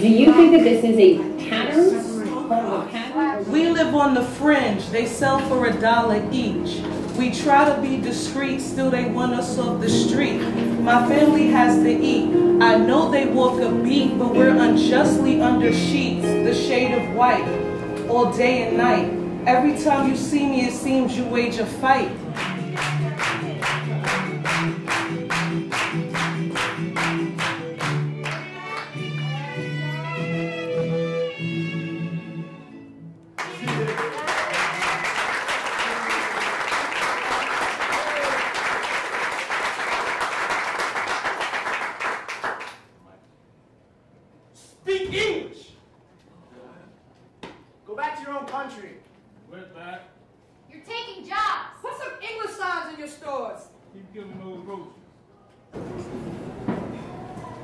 Do you think that this is a pattern? We live on the fringe. They sell for a dollar each. We try to be discreet, still they want us off the street. My family has to eat. I know they walk a beat, but we're unjustly under sheets, the shade of white, all day and night. Every time you see me, it seems you wage a fight. Speak English. Go back to your own country. We're back. You're taking jobs. Put some English signs in your stores. Keep giving those roaches.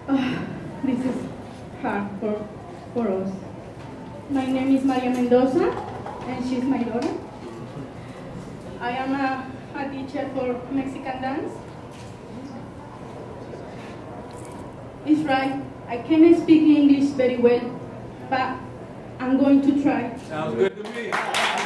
This is hard for, for us. My name is Maria Mendoza, and she's my daughter. I am a, a teacher for Mexican dance. It's right, I can't speak English very well, but I'm going to try. Sounds good to me.